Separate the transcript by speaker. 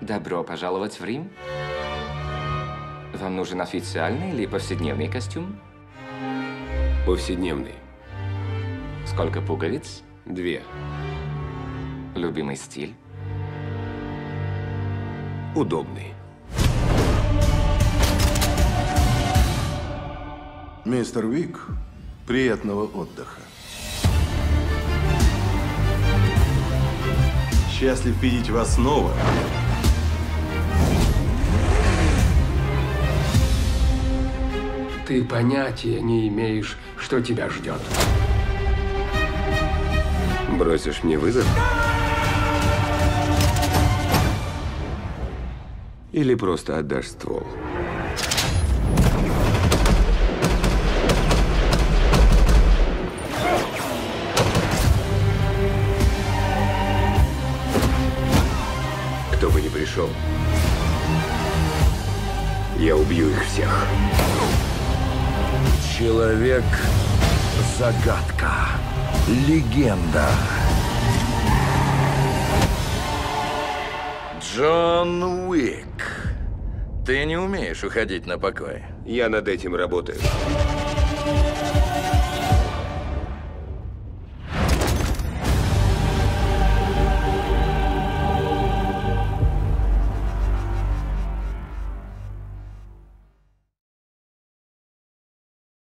Speaker 1: Добро пожаловать в Рим. Вам нужен официальный или повседневный костюм?
Speaker 2: Повседневный.
Speaker 1: Сколько пуговиц?
Speaker 2: Две.
Speaker 1: Любимый стиль?
Speaker 2: Удобный.
Speaker 3: Мистер Вик, приятного отдыха.
Speaker 4: Счастлив видеть вас снова.
Speaker 5: Ты понятия не имеешь, что тебя ждет.
Speaker 2: Бросишь мне вызов? Или просто отдашь ствол? Кто бы ни пришел, я убью их всех.
Speaker 6: Человек-загадка. Легенда. Джон Уик. Ты не умеешь уходить на покой.
Speaker 2: Я над этим работаю.